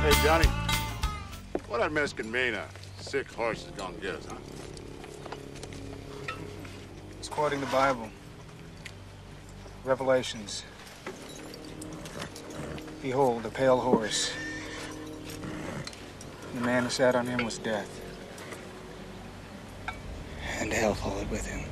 Hey Johnny, What that Mexican mean a sick horse is gonna get us, huh? It's quoting the Bible. Revelations. Behold, a pale horse. The man who sat on him was death. And hell followed with him.